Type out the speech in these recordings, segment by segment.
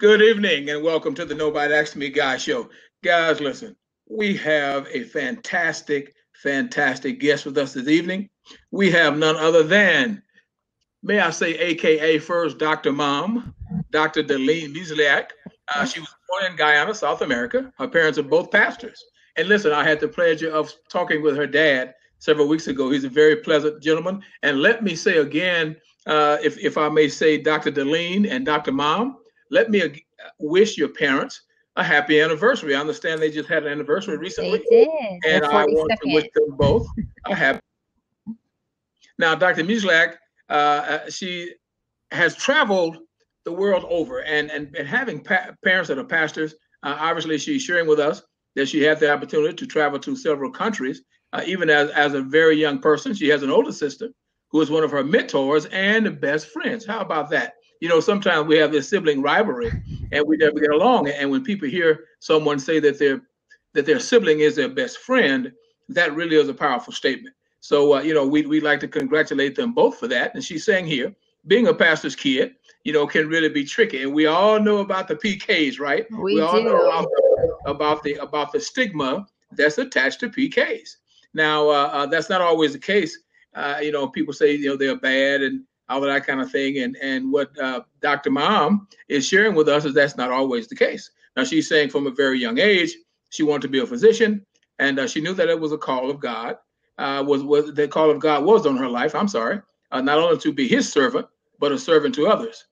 Good evening and welcome to the Nobody Asked Me Guy show. Guys, listen, we have a fantastic, fantastic guest with us this evening. We have none other than, may I say, AKA first, Dr. Mom, Dr. Delene Musielak. Uh, she was born in Guyana, South America. Her parents are both pastors. And listen, I had the pleasure of talking with her dad several weeks ago. He's a very pleasant gentleman. And let me say again, uh, if, if I may say, Dr. Delene and Dr. Mom, let me wish your parents a happy anniversary. I understand they just had an anniversary recently. They did. And I want to wish them both a happy. Now, Dr. Musielak, uh, uh, she has traveled the world over and, and, and having pa- parents that are pastors, uh, obviously she's sharing with us that she had the opportunity to travel to several countries. Uh, even as, as a very young person, she has an older sister who is one of her mentors and best friends. How about that? You know, sometimes we have this sibling rivalry and we never get along. And when people hear someone say that their that their sibling is their best friend, that really is a powerful statement. So, uh, you know, we we like to congratulate them both for that. And she's saying here, being a pastor's kid, you know, can really be tricky. And we all know about the PKs, right? We, we all do. know about the, about the about the stigma that's attached to PKs. Now, uh, uh, that's not always the case. Uh, you know, people say you know they're bad and all of that kind of thing. And and what uh, Dr. Mom is sharing with us is that's not always the case. Now she's saying from a very young age she wanted to be a physician, and uh, she knew that it was a call of God. Uh, was was the call of God was on her life? I'm sorry, uh, not only to be His servant, but a servant to others.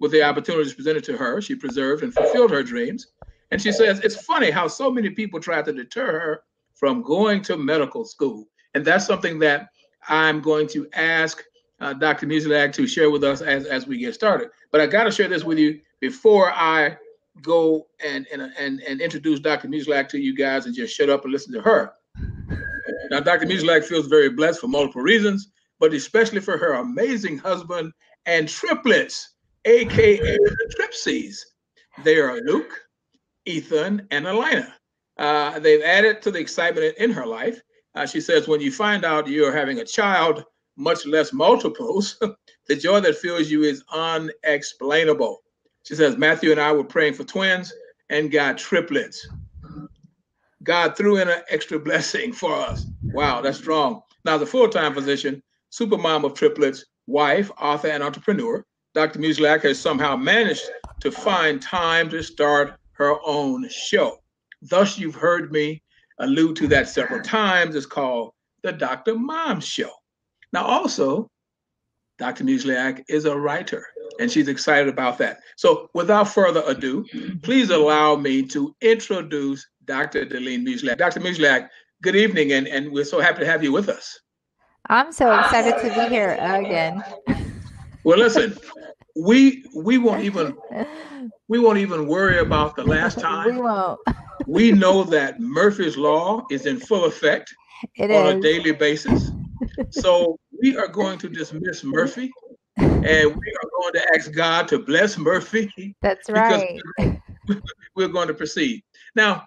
With the opportunities presented to her, she preserved and fulfilled her dreams. And she says it's funny how so many people try to deter her from going to medical school, and that's something that I'm going to ask uh, Dr. Musielak to share with us as, as we get started. But I got to share this with you before I go and, and, and, and introduce Dr. Musielak to you guys and just shut up and listen to her. Now, Dr. Musielak feels very blessed for multiple reasons, but especially for her amazing husband and triplets, aka the Tripsies. They are Luke, Ethan, and Elena. Uh, they've added to the excitement in her life. Uh, she says, when you find out you're having a child, much less multiples, the joy that fills you is unexplainable. She says, Matthew and I were praying for twins and got triplets. God threw in an extra blessing for us. Wow, that's strong. Now, the full time physician, supermom of triplets, wife, author, and entrepreneur, Dr. Musielak has somehow managed to find time to start her own show. Thus, you've heard me allude to that several times. It's called the Dr. Mom Show. Now, also, Dr. Musielak is a writer, and she's excited about that. So, without further ado, please allow me to introduce Dr. Delene Musielak. Dr. Musielak, good evening, and, and we're so happy to have you with us. I'm so excited to be here again. Well, listen, we we won't even we won't even worry about the last time. We won't. we know that Murphy's law is in full effect It on is. a daily basis. So we are going to dismiss Murphy and we are going to ask God to bless Murphy That's right. we're going to proceed. Now,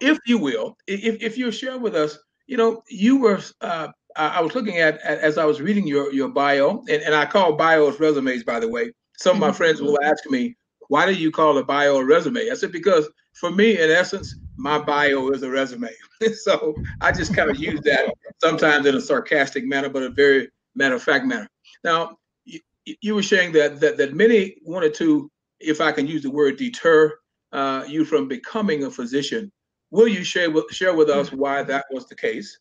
if you will, if, if you share with us, you know, you were, uh, I was looking at, at as I was reading your, your bio, and, and I call bios resumes, by the way. Some of my friends will ask me, why do you call a bio a resume? I said, because for me, in essence, my bio is a resume. so I just kind of use that sometimes in a sarcastic manner, but a very matter of fact manner. Now, you, you were saying that, that that many wanted to, if I can use the word deter uh, you from becoming a physician. Will you share with share with us why that was the case?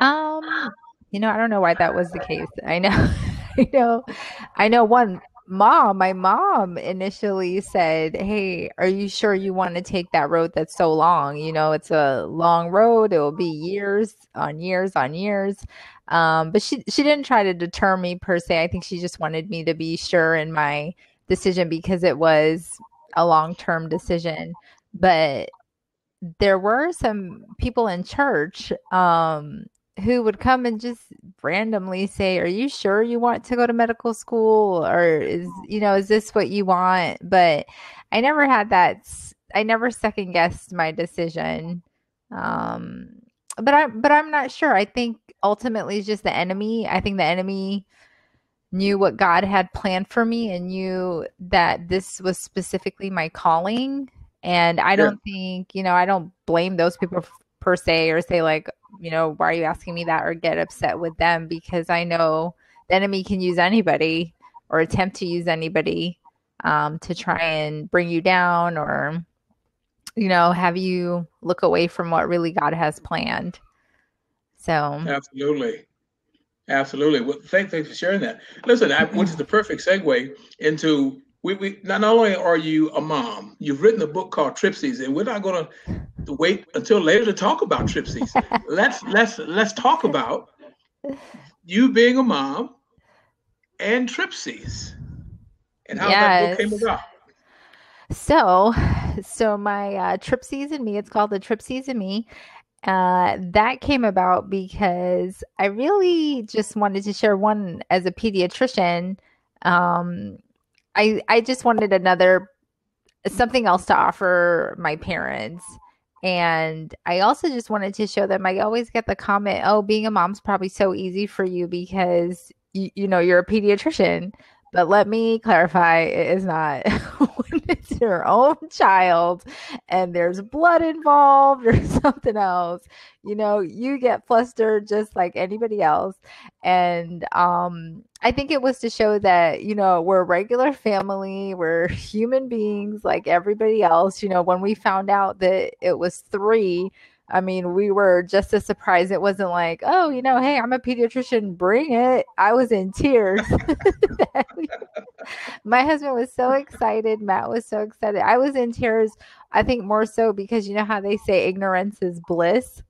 Um, you know, I don't know why that was the case. I know, I know, I know. One mom, my mom initially said, "Hey, are you sure you want to take that road that's so long? You know, it's a long road. It will be years on years on years." Um, but she she didn't try to deter me per se. I think she just wanted me to be sure in my decision because it was a long term decision. But there were some people in church um, who would come and just randomly say, "Are you sure you want to go to medical school, or is you know is this what you want?" But I never had that. I never second guessed my decision. Um, but I but I'm not sure. I think ultimately it's just the enemy. I think the enemy knew what God had planned for me and knew that this was specifically my calling. And I don't think, you know, I don't blame those people per se or say, like, you know, why are you asking me that or get upset with them because I know the enemy can use anybody or attempt to use anybody um, to try and bring you down or, you know, have you look away from what really God has planned. So, absolutely. Absolutely. Well, thank, thanks for sharing that. Listen, I, which is the perfect segue into we, we not only are you a mom, you've written a book called Tripsies, and we're not going to wait until later to talk about Tripsies. let's let's let's talk about you being a mom and Tripsies and how yes. that book came about. So, so my uh, Tripsies and me, it's called the Tripsies and me, uh, that came about because I really just wanted to share one as a pediatrician. Um, I I just wanted another something else to offer my parents. And I also just wanted to show them I always get the comment, oh, being a mom's probably so easy for you because you, you know you're a pediatrician. But let me clarify, it is not. when it's your own child and there's blood involved or something else, you know, you get flustered just like anybody else. And um, I think it was to show that, you know, we're a regular family, we're human beings like everybody else. You know, when we found out that it was three, I mean, we were just as surprised. It wasn't like, oh, you know, hey, I'm a pediatrician, bring it. I was in tears. My husband was so excited. Matt was so excited. I was in tears, I think more so because you know how they say ignorance is bliss.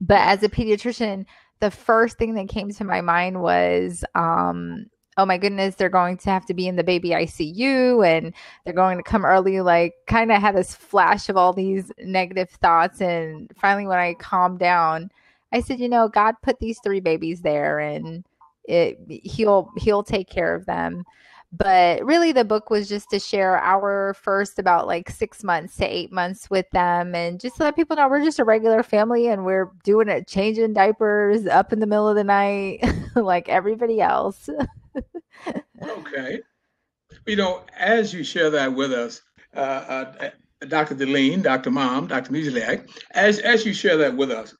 But as a pediatrician, the first thing that came to my mind was um, oh my goodness, they're going to have to be in the baby ICU and they're going to come early. Like, kind of had this flash of all these negative thoughts. And finally, when I calmed down, I said, you know, God put these three babies there and it, he'll, he'll take care of them. But really, the book was just to share our first about like six months to eight months with them and just let people know we're just a regular family and we're doing it, changing diapers up in the middle of the night like everybody else. okay. You know, as you share that with us, uh, uh, Dr. Delene, Dr. Mom, Dr. Musielak, as as you share that with us,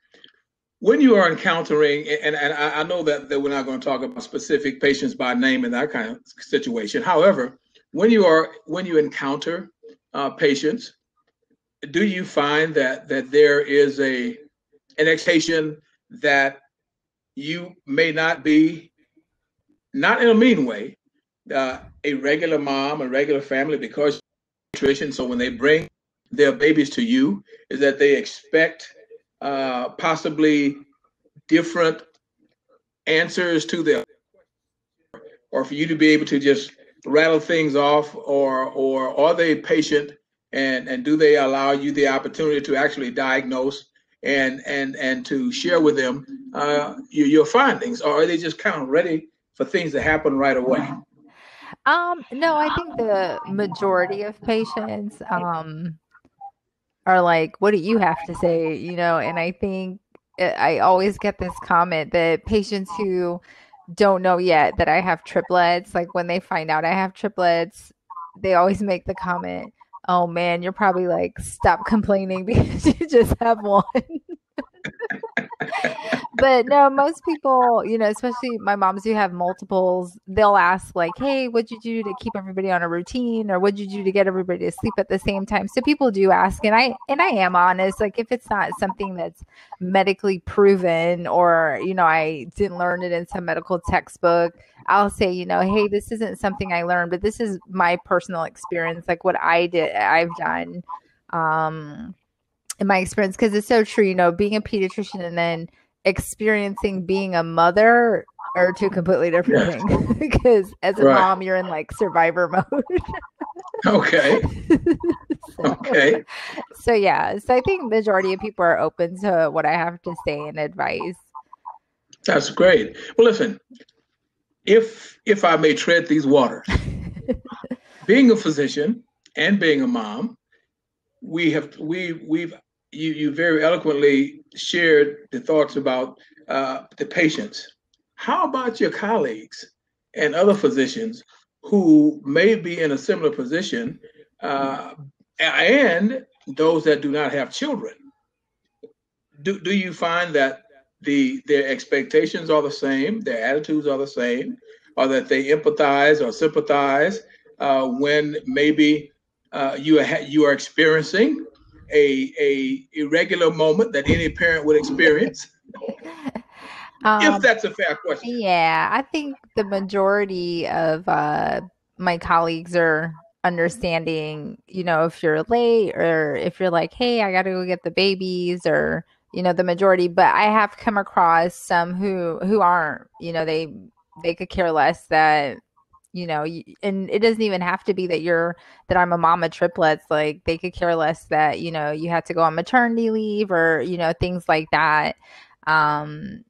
when you are encountering, and, and I, know that, that we're not going to talk about specific patients by name in that kind of situation. However, when you are when you encounter uh, patients, do you find that that there is a an expectation that you may not be not in a mean way, uh, a regular mom, a regular family, because nutrition. So when they bring their babies to you, is that they expect uh, possibly different answers to them, or for you to be able to just rattle things off, or or are they patient and and do they allow you the opportunity to actually diagnose and and and to share with them uh, your, your findings, or are they just kind of ready for things to happen right away? Um, no, I think the majority of patients um, are like, "What do you have to say?" You know, and I think eh, I always get this comment that patients who don't know yet that I have triplets, like when they find out I have triplets, they always make the comment, "Oh man, you're probably like stop complaining because you just have one." But no, most people, you know, especially my moms who have multiples, they'll ask like, "Hey, what'd you do to keep everybody on a routine, or what'd you do to get everybody to sleep at the same time?" So people do ask, and I and I am honest. Like, if it's not something that's medically proven, or you know, I didn't learn it in some medical textbook, I'll say, you know, hey, this isn't something I learned, but this is my personal experience, like what I did, I've done. Um, in my experience because it's so true you know being a pediatrician and then experiencing being a mother are two completely different yeah. things because as a right. mom you're in like survivor mode. Okay. So, okay. so yeah so i think majority of people are open to what i have to say and advice. That's great. Well listen if if i may tread these waters being a physician and being a mom we have we we've you you very eloquently shared the thoughts about uh, the patients. How about your colleagues and other physicians who may be in a similar position, uh, and those that do not have children. Do, do you find that the their expectations are the same, their attitudes are the same, or that they empathize or sympathize uh, when maybe uh, you are you are experiencing a a irregular moment that any parent would experience? Um, if that's a fair question. Yeah, I think the majority of uh, my colleagues are understanding, you know, if you're late or if you're like, hey, I got to go get the babies or, you know, the majority. But I have come across some who who aren't, you know, they they could care less that you know and it doesn't even have to be that you're that i'm a mama triplets like they could care less that you know you had to go on maternity leave or you know things like that um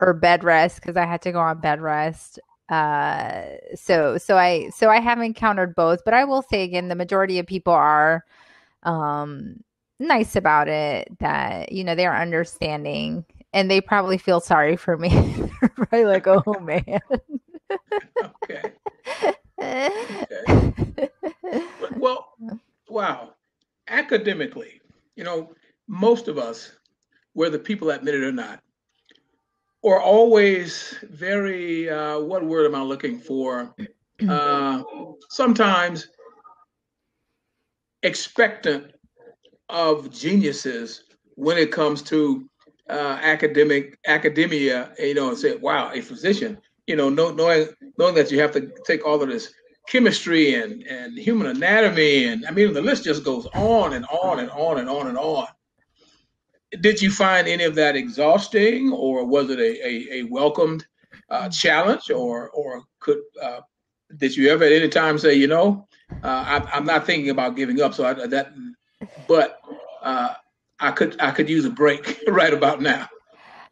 or bed rest because I had to go on bed rest. Uh, so so I so I have encountered both, but I will say again, the majority of people are um nice about it. That you know they are understanding, and they probably feel sorry for me. Right, like, oh man. okay. Well, wow. Academically, you know, most of us, whether people admit it or not, are always very uh, what word am I looking for? Uh, sometimes expectant of geniuses when it comes to uh, academic academia. You know, and say, "Wow, a physician." You know, no knowing knowing that you have to take all of this chemistry and and human anatomy, and I mean, the list just goes on and on and on and on and on did you find any of that exhausting, or was it a, a, a welcomed uh, challenge, or or could uh, did you ever at any time say, you know, uh, I, am not thinking about giving up, so I, that, but uh, I could I could use a break right about now.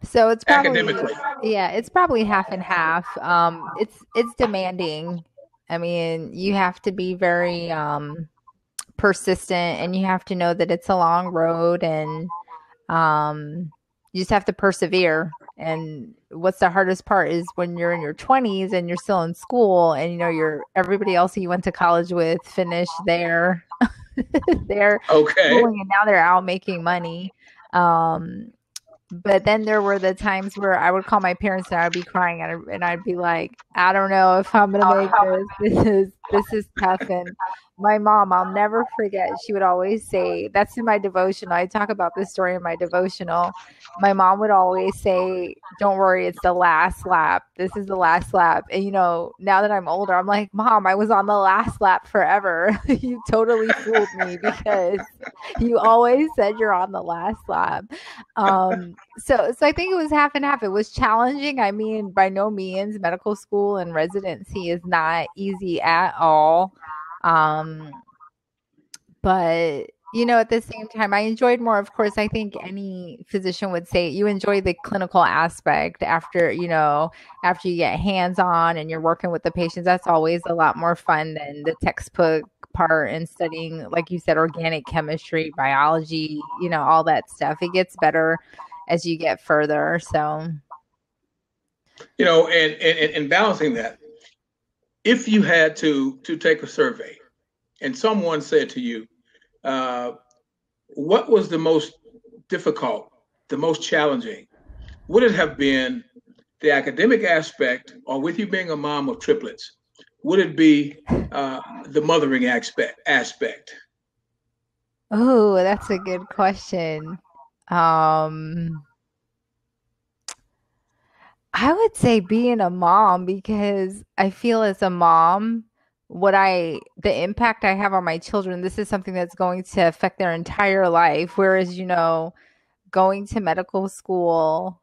So it's probably, yeah, it's probably half and half. Um, it's it's demanding. I mean, you have to be very um, persistent, and you have to know that it's a long road, and um, you just have to persevere. And what's the hardest part is when you're in your 20s and you're still in school, and you know, you're everybody else you went to college with finished their their okay, schooling, and now they're out making money. Um, but then there were the times where I would call my parents and I'd be crying and I'd be like, I don't know if I'm gonna make this. This is this is tough. And my mom, I'll never forget. She would always say, "That's in my devotional." I talk about this story in my devotional. My mom would always say, "Don't worry, it's the last lap. This is the last lap." And you know, now that I'm older, I'm like, "Mom, I was on the last lap forever. you totally fooled me because you always said you're on the last lap." Um, so, so I think it was half and half. It was challenging. I mean, by no means, medical school and residency is not easy at all. Um, but you know, at the same time, I enjoyed more. Of course, I think any physician would say you enjoy the clinical aspect after, you know, after you get hands on and you're working with the patients. That's always a lot more fun than the textbook part and studying, like you said, organic chemistry, biology, you know, all that stuff. It gets better as you get further. So, you know, and and, and balancing that, if you had to to take a survey and someone said to you, uh, what was the most difficult, the most challenging? Would it have been the academic aspect, or with you being a mom of triplets, would it be uh, the mothering aspect? Aspect. Oh, that's a good question. Um, I would say being a mom because I feel as a mom, what I the impact I have on my children, this is something that's going to affect their entire life. Whereas, you know, going to medical school,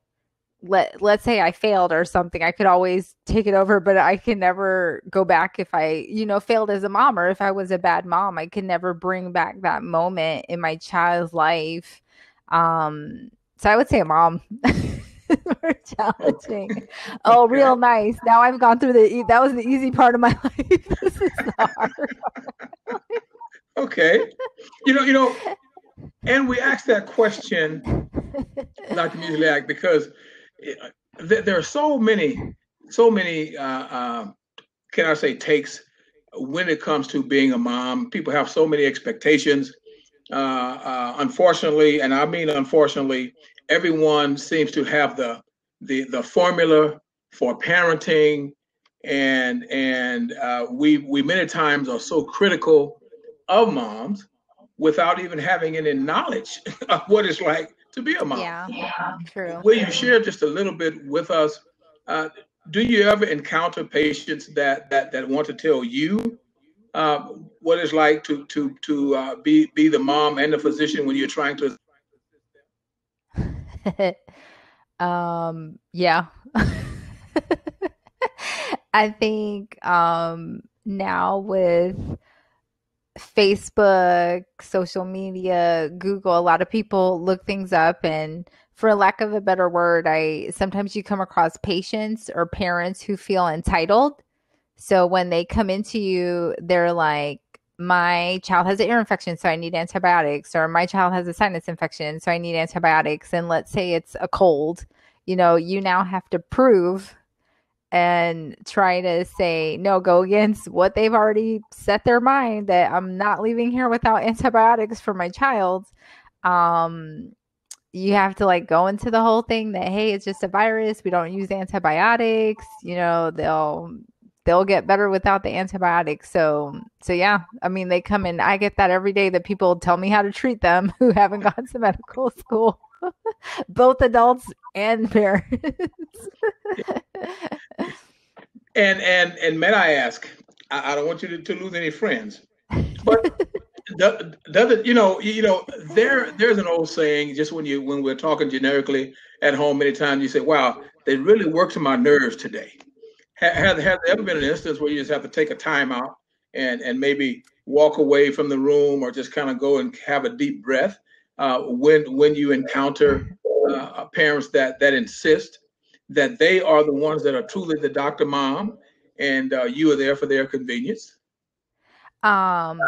let let's say I failed or something, I could always take it over, but I can never go back if I, you know, failed as a mom or if I was a bad mom. I can never bring back that moment in my child's life. Um, so I would say a mom. more challenging. Oh, real nice. Now I've gone through the that was the easy part of my life. this is hard. Okay. You know, you know, and we asked that question, Dr. Musielak, because there are so many so many, uh, uh, can I say, takes when it comes to being a mom. People have so many expectations. Uh, uh, unfortunately, and I mean unfortunately, everyone seems to have the the the formula for parenting, and and uh, we we many times are so critical of moms without even having any knowledge of what it's like to be a mom. Yeah, yeah true. Will you share just a little bit with us? Uh, do you ever encounter patients that that that want to tell you uh, what it's like to to to uh, be be the mom and the physician when you're trying to? um. Yeah. I think um now with Facebook, social media, Google, a lot of people look things up and for lack of a better word, I sometimes you come across patients or parents who feel entitled. So when they come into you, they're like, my child has an ear infection, so I need antibiotics, or my child has a sinus infection, so I need antibiotics. And let's say it's a cold, you know, you now have to prove and try to say no go against what they've already set their mind that i'm not leaving here without antibiotics for my child. Um you have to like go into the whole thing that hey it's just a virus. We don't use antibiotics. You know they'll they'll get better without the antibiotics. So so yeah i mean they come in. I get that every day that people tell me how to treat them who haven't gone to medical school. Both adults and parents. and and and may I ask? I, I don't want you to, to, lose any friends, but does it? You know, you know, there there's an old saying. Just when you when we're talking generically at home, many times you say, "Wow, they really worked to my nerves today." Has, has there ever been an instance where you just have to take a time out and and maybe walk away from the room or just kind of go and have a deep breath uh, when when you encounter uh, parents that that insist that they are the ones that are truly the doctor mom, and uh, you are there for their convenience? Um,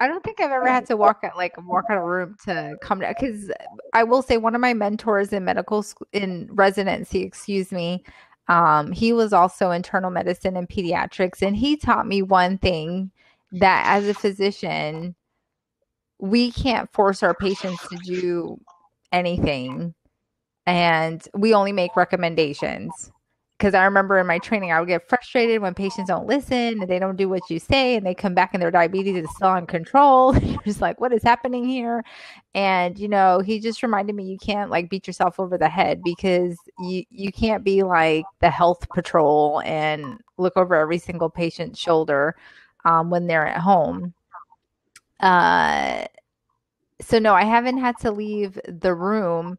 I don't think I've ever had to walk out like walk out of room to come to because I will say one of my mentors in medical school in residency, excuse me, um, he was also internal medicine and pediatrics, and he taught me one thing that as a physician we can't force our patients to do anything and we only make recommendations because I remember in my training, I would get frustrated when patients don't listen and they don't do what you say, and they come back and their diabetes is still uncontrolled. You're just like, what is happening here? And you know, he just reminded me you can't like beat yourself over the head because you you can't be like the health patrol and look over every single patient's shoulder um, when they're at home. Uh, so no, I haven't had to leave the room,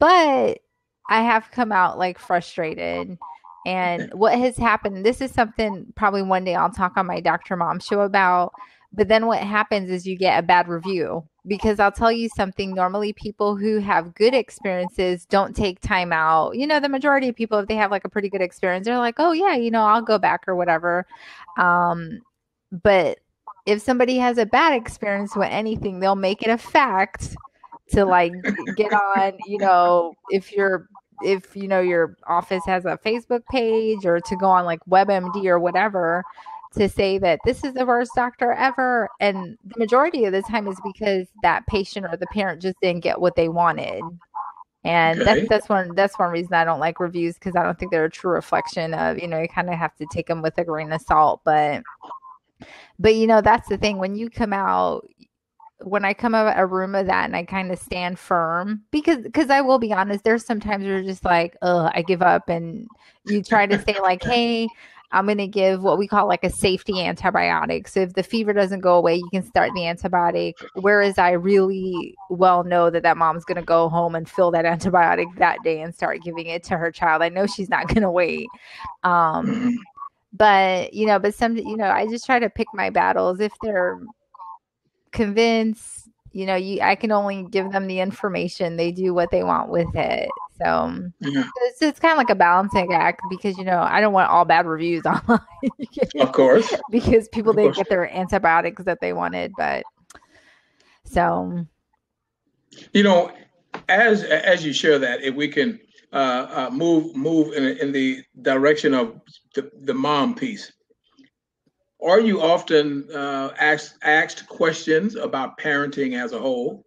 but I have come out like frustrated. And what has happened, this is something probably one day I'll talk on my Dr. Mom show about. But then what happens is you get a bad review because I'll tell you something. Normally, people who have good experiences don't take time out. You know, the majority of people, if they have like a pretty good experience, they're like, oh, yeah, you know, I'll go back or whatever. Um, but if somebody has a bad experience with anything, they'll make it a fact to like get on, you know, if you're if you know your office has a Facebook page or to go on like WebMD or whatever to say that this is the worst doctor ever. And the majority of the time is because that patient or the parent just didn't get what they wanted. And okay. that's that's one that's one reason I don't like reviews because I don't think they're a true reflection of you know you kind of have to take them with a grain of salt. But but you know, that's the thing. When you come out, when I come out of a room of that and I kind of stand firm, because because I will be honest, there's sometimes you're just like, oh, I give up, and you try to say like, hey, I'm going to give what we call like a safety antibiotic. So if the fever doesn't go away, you can start the antibiotic. Whereas I really well know that that mom's going to go home and fill that antibiotic that day and start giving it to her child. I know she's not going to wait. Um, but you know but some you know i just try to pick my battles if they're convinced you know you i can only give them the information they do what they want with it so yeah. it's, it's kind of like a balancing act because you know i don't want all bad reviews online of course because people didn't get their antibiotics that they wanted but so you know as as you share that if we can uh, uh, move move in, in the direction of the, the mom piece. Are you often uh, asked asked questions about parenting as a whole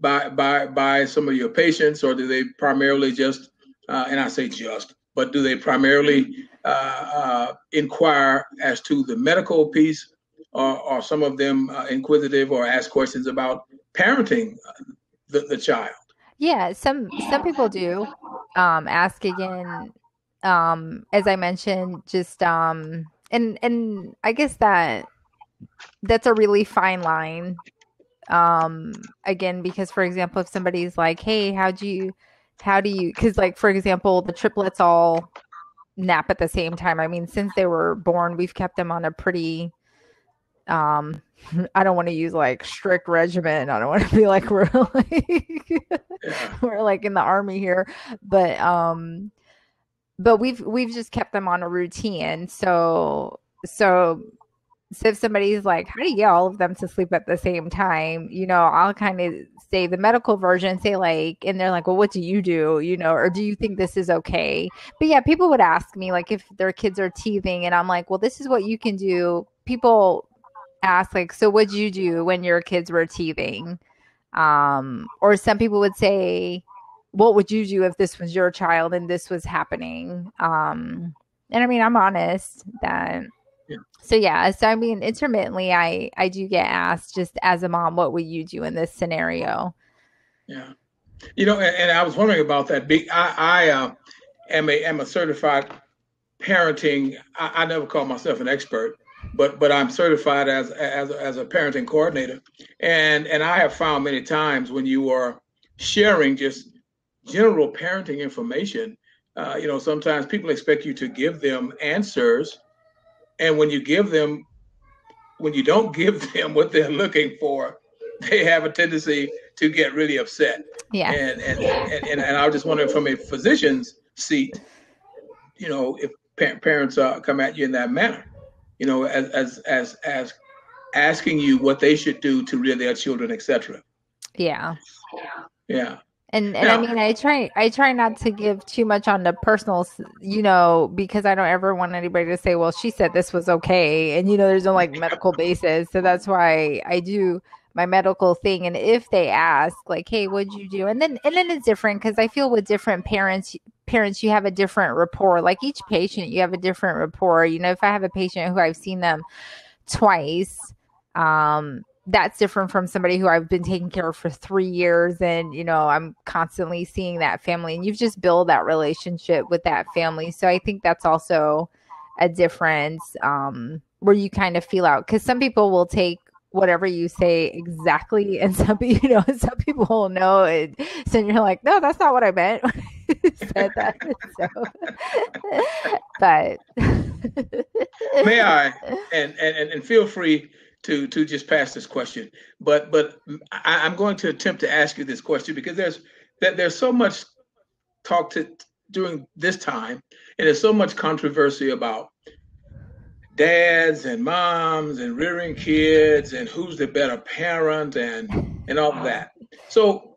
by by by some of your patients, or do they primarily just uh, and I say just, but do they primarily uh, uh, inquire as to the medical piece, or are some of them uh, inquisitive or ask questions about parenting the, the child? Yeah, some some people do um, ask again. Um, as I mentioned, just um, and and I guess that that's a really fine line. Um, again, because for example, if somebody's like, "Hey, how do you, how do you?" Because like for example, the triplets all nap at the same time. I mean, since they were born, we've kept them on a pretty um I don't want to use like strict regimen. I don't want to be like we're like yeah. we're like in the army here, but um, but we've we've just kept them on a routine. So so so if somebody's like, how do you get all of them to sleep at the same time? You know, I'll kind of say the medical version, say like, and they're like, well, what do you do? You know, or do you think this is okay? But yeah, people would ask me like if their kids are teething, and I'm like, well, this is what you can do. People ask like, so what'd you do when your kids were teething? Um, or some people would say, what would you do if this was your child and this was happening? Um, and I mean, I'm honest that. Yeah. So yeah, so I mean, intermittently, I I do get asked just as a mom, what would you do in this scenario? Yeah, you know, and, and I was wondering about that. I I uh, am a am a certified parenting. I, I never call myself an expert, but but I'm certified as as as a parenting coordinator, and and I have found many times when you are sharing just general parenting information, uh, you know, sometimes people expect you to give them answers, and when you give them, when you don't give them what they're looking for, they have a tendency to get really upset. Yeah. And and and, and, and I was just wondering from a physician's seat, you know, if parents uh, come at you in that manner you know, as as as as asking you what they should do to rear their children, etc. Yeah. Yeah. And and now, I mean, I try I try not to give too much on the personal, you know, because I don't ever want anybody to say, "Well, she said this was okay," and you know, there's no like medical basis. So that's why I do my medical thing. And if they ask like hey what'd you do? And then and then it's different because i feel with different parents parents you have a different rapport. Like each patient you have a different rapport. You know if i have a patient who i've seen them twice um that's different from somebody who I've been taking care of for three years and you know I'm constantly seeing that family and you've just built that relationship with that family. So I think that's also a difference um where you kind of feel out because some people will take whatever you say exactly and some you know some people will know it. So you're like no that's not what i meant said that. So but may i? And, and and feel free to to just pass this question but but I, am going to attempt to ask you this question because there's that there's so much talk to during this time and there's so much controversy about dads and moms and rearing kids and who's the better parent and and all that. So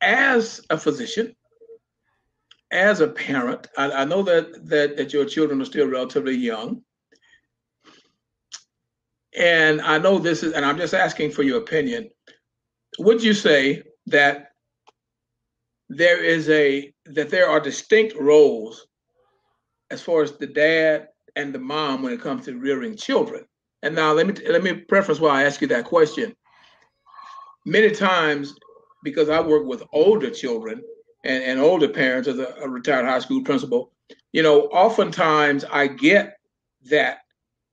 as a physician, as a parent, I, I know that, that that your children are still relatively young. And I know this is, and I'm just asking for your opinion. Would you say that there is a that there are distinct roles as far as the dad and the mom when it comes to rearing children. And now let me let me preface why I ask you that question. Many times, because I work with older children and, and older parents as a, a retired high school principal, you know, oftentimes I get that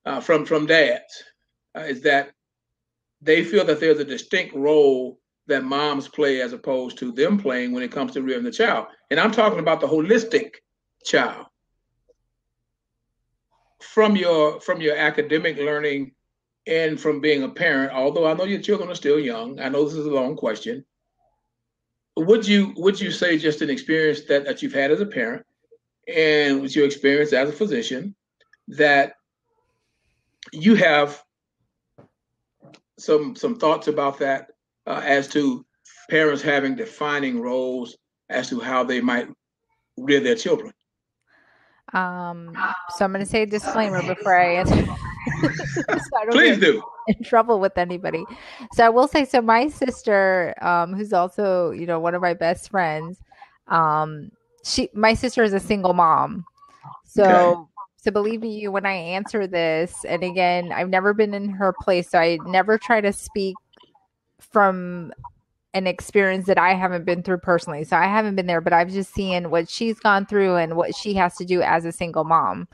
uh, from from dads uh, is that they feel that there's a distinct role that moms play as opposed to them playing when it comes to rearing the child. And I'm talking about the holistic child from your from your academic learning and from being a parent, although I know your children are still young, I know this is a long question. Would you would you say just an experience that, that you've had as a parent and with your experience as a physician that you have some some thoughts about that uh, as to parents having defining roles as to how they might rear their children. Um, so I'm going to say a disclaimer before I answer. so I Please do. In trouble with anybody. So I will say, so my sister, um, who's also, you know, one of my best friends, um, she, my sister is a single mom. So, okay. So believe me, when I answer this, and again, I've never been in her place, so I never try to speak from an experience that I haven't been through personally. So I haven't been there, but I've just seen what she's gone through and what she has to do as a single mom.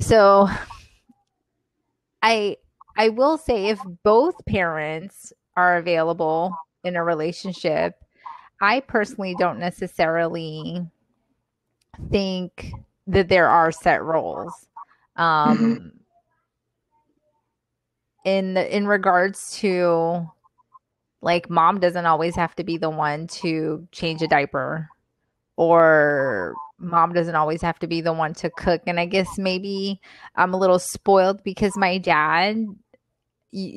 So I I will say if both parents are available in a relationship, I personally don't necessarily think that there are set roles. Um mm-hmm. in in regards to like mom doesn't always have to be the one to change a diaper or mom doesn't always have to be the one to cook and i guess maybe i'm a little spoiled because my dad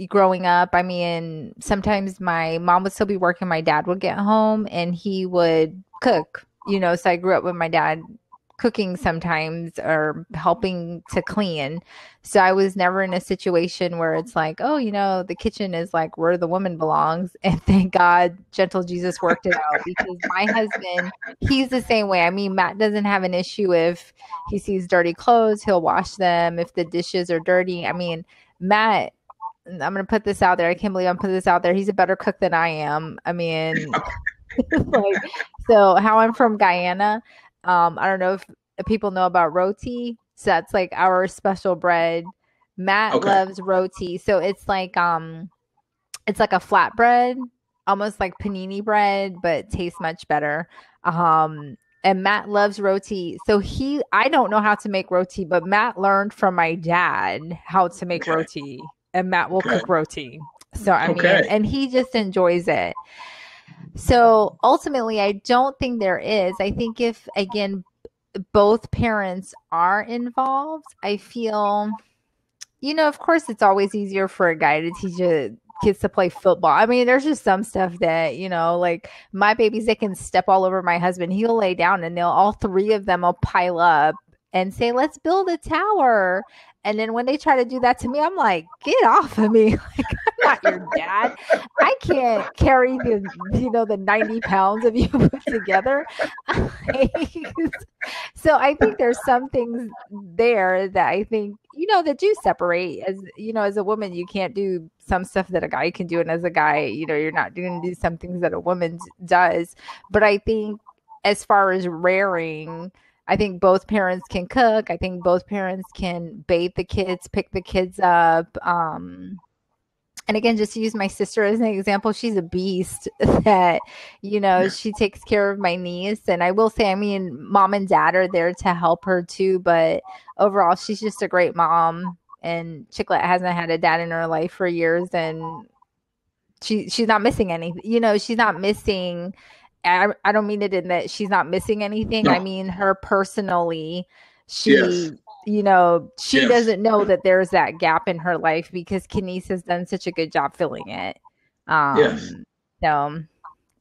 growing up i mean sometimes my mom would still be working my dad would get home and he would cook you know so i grew up with my dad cooking sometimes or helping to clean. So I was never in a situation where it's like, oh, you know, the kitchen is like where the woman belongs. And thank God, gentle Jesus worked it out because my husband, he's the same way. I mean, Matt doesn't have an issue if he sees dirty clothes, he'll wash them. If the dishes are dirty, I mean, Matt I'm gonna put this out there. I can't believe I'm putting this out there. He's a better cook than I am. I mean, like, so how I'm from Guyana, um, I don't know if people know about roti. So that's like our special bread. Matt okay. loves roti. So it's like um it's like a flatbread, almost like panini bread, but tastes much better. Um and Matt loves roti. So he I don't know how to make roti, but Matt learned from my dad how to make okay. roti. And Matt will okay. cook roti. So I mean and he just enjoys it. So ultimately, I don't think there is. I think if, again, both parents are involved, I feel, you know, of course, it's always easier for a guy to teach a kids to play football. I mean, there's just some stuff that, you know, like my babies, they can step all over my husband. He'll lay down and they'll, all three of them will pile up and say, let's build a tower. And then when they try to do that to me, I'm like, get off of me. Like, not your dad. I can't carry the, you know, the 90 pounds of you put together. so I think there's some things there that I think, you know, that do separate as, you know, as a woman, you can't do some stuff that a guy can do. And as a guy, you know, you're not doing do some things that a woman does. But I think as far as rearing, I think both parents can cook. I think both parents can bathe the kids, pick the kids up. Um, and again, just to use my sister as an example, she's a beast that, you know, she takes care of my niece. And I will say, I mean, mom and dad are there to help her too, but overall, she's just a great mom. And Chiclet hasn't had a dad in her life for years. And she she's not missing anything. You know, she's not missing I, I don't mean it in that she's not missing anything. No. I mean her personally. She, yes. You know, she yes. doesn't know that there's that gap in her life because Kenise has done such a good job filling it. Um, yes. So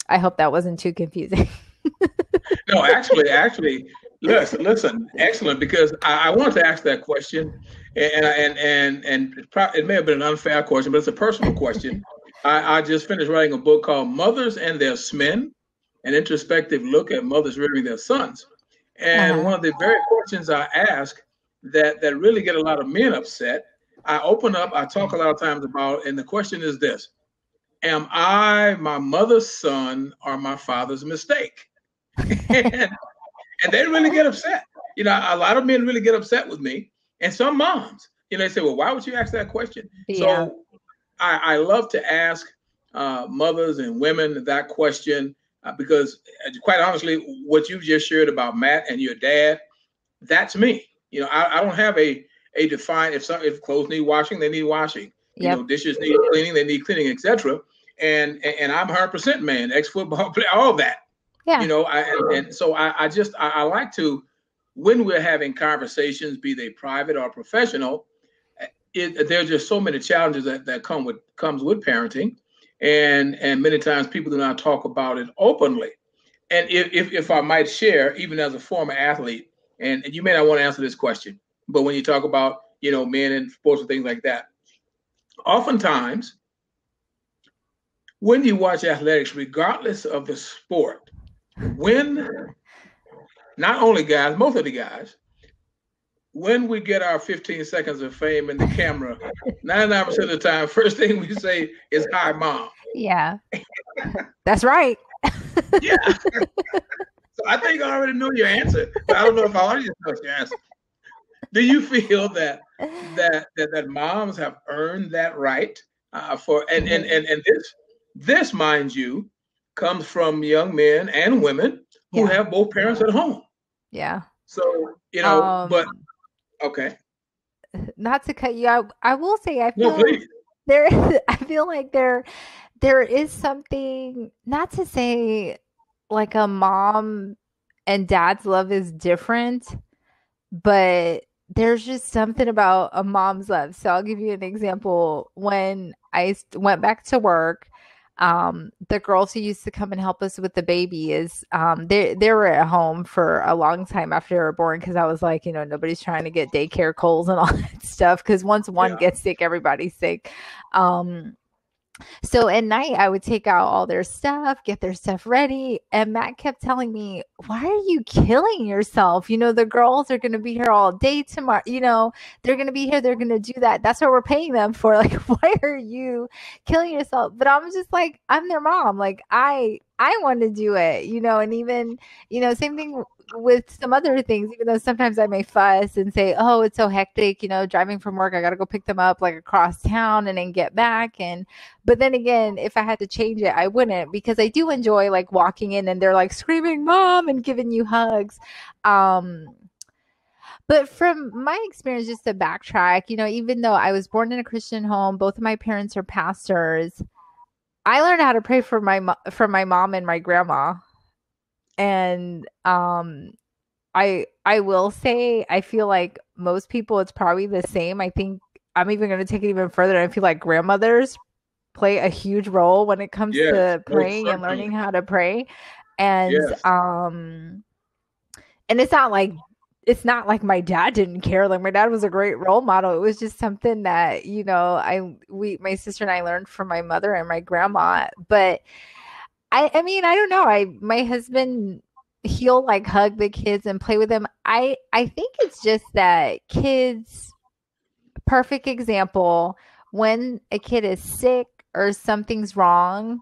I hope that wasn't too confusing. no, actually, actually, listen, listen, excellent. Because I, I wanted to ask that question, and and and and it, probably, it may have been an unfair question, but it's a personal question. I, I just finished writing a book called "Mothers and Their Smen." an introspective look at mothers rearing their sons. And uh-huh. one of the very questions I ask that that really get a lot of men upset, I open up, I talk a lot of times about, and the question is this: Am I my mother's son or my father's mistake? and, and they really get upset. You know, a lot of men really get upset with me, and some moms, you know, they say, "Well, why would you ask that question?" Yeah. So I, I love to ask uh, mothers and women that question uh, because uh, quite honestly, what you just shared about Matt and your dad, that's me. You know, I, I don't have a a defined if some if clothes need washing, they need washing. You know, dishes need cleaning, they need cleaning, etc. And, and I'm 100 percent man, ex football player, all that. Yeah. You know, I and, and so I, I just I, I like to when we're having conversations, be they private or professional, eh, it, there's just so many challenges that, that come with comes with parenting and and many times people do not talk about it openly and if, if, if I might share, even as a former athlete, and, and you may not want to answer this question, but when you talk about you know men and sports and things like that, oftentimes when you watch athletics, regardless of the sport, when not only guys, most of the guys, when we get our 15 seconds of fame in the camera, 99% of the time, first thing we say is hi mom. Yeah. That's right. yeah. I think I already know your answer, but I don't know if our audience knows your answer. Do you feel that that that, that moms have earned that right uh, for and, and and and this this mind you comes from young men and women who yeah. have both parents at home. Yeah. So you know, um, but okay. Not to cut you out, I will say I feel no, like there. I feel like there there is something not to say like a mom and dad's love is different, but there's just something about a mom's love. So I'll give you an example. When I went back to work, um, the girls who used to come and help us with the baby is um, they they were at home for a long time after they were born because I was like, you know, nobody's trying to get daycare calls and all that stuff because once one yeah. gets sick, everybody's sick. Um, so at night, I would take out all their stuff, get their stuff ready. And Matt kept telling me, Why are you killing yourself? You know, the girls are going to be here all day tomorrow. You know, they're going to be here. They're going to do that. That's what we're paying them for. Like, why are you killing yourself? But I'm just like, I'm their mom. Like, I, I want to do it, you know, and even, you know, same thing with some other things, even though sometimes I may fuss and say, oh, it's so hectic, you know, driving from work, I got to go pick them up like across town and then get back. And, but then again, if I had to change it, I wouldn't because I do enjoy like walking in and they're like screaming, mom, and giving you hugs. Um, but from my experience, just to backtrack, you know, even though I was born in a Christian home, both of my parents are pastors. I learned how to pray for my for my mom and my grandma and um i i will say i feel like most people it's probably the same i think i'm even going to take it even further i feel like grandmothers play a huge role when it comes yes, to praying and learning how to pray and yes. um and it's not like it's not like my dad didn't care like my dad was a great role model it was just something that you know i we my sister and i learned from my mother and my grandma but I, I mean, I don't know. I my husband he'll like hug the kids and play with them. I I think it's just that kids perfect example when a kid is sick or something's wrong,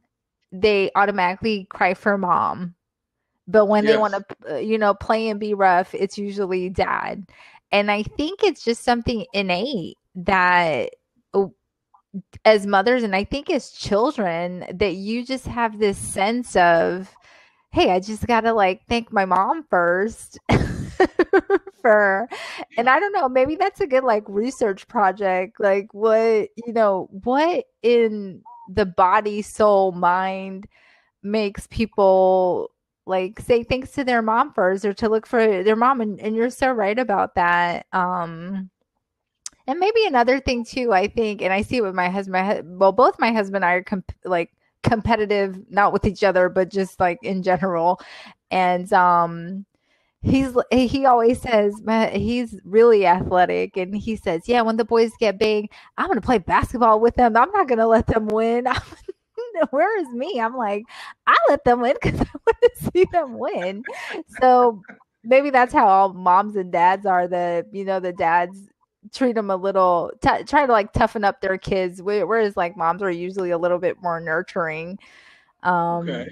they automatically cry for mom. But when yes. they want to you know play and be rough, it's usually dad. And I think it's just something innate that oh, as mothers and I think as children that you just have this sense of hey, I just got to like thank my mom first for and I don't know, maybe that's a good like research project like what, you know, what in the body, soul, mind makes people like say thanks to their mom first or to look for their mom and, and you're so right about that um and maybe another thing too, I think, and I see it with my husband. Well, both my husband and I are comp- like competitive, not with each other, but just like in general. And um, he's he always says he's really athletic, and he says, "Yeah, when the boys get big, I'm gonna play basketball with them. I'm not gonna let them win." Where is me? I'm like, I let them win because I want to see them win. So maybe that's how all moms and dads are. The you know the dads treat them a little t- try to like toughen up their kids whereas like moms are usually a little bit more nurturing um okay.